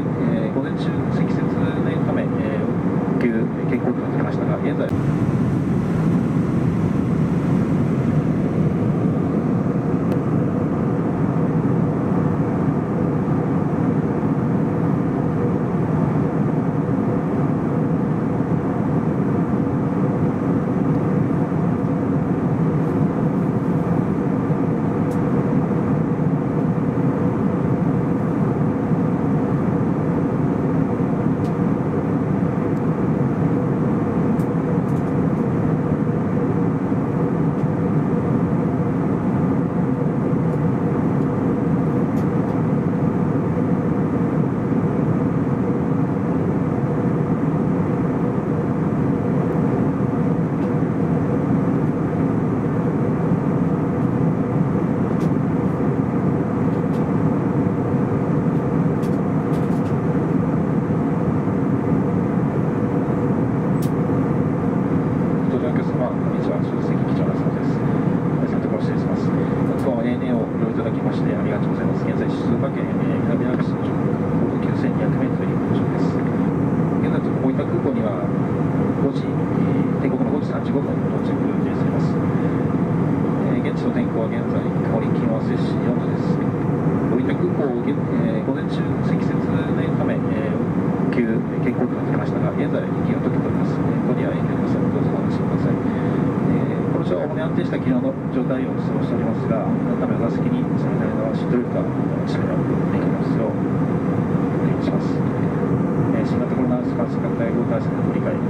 えー午前中、積雪のため、えー運休、健康となっていましたが、現在、搭乗客様、こんにちは。出席機長の佐です。皆さん、ところ失礼します。本日も ANA をご利用いただきまして、ありがとうございます。現在、静岡県、えー南アルプスの上空9200メートルの上です。現在、大分空港には5時、えー定刻の5時35分到着予定しています。えー現地の天候は現在、曇り、気温は摂氏4度です。大分空港、め安定した機能の状態を過ごしておりますが、改めて座席に積み慣れたシートルートは締めていきますようお願いします。新型コロナウイルス感染拡大後対策の振り返り